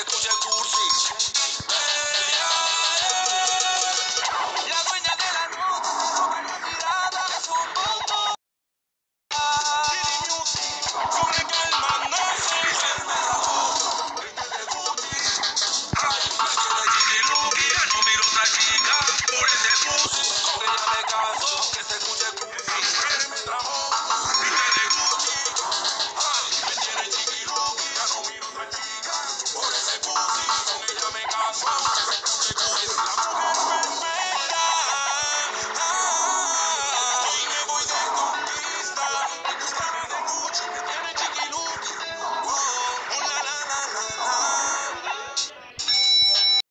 제꾸제 구르지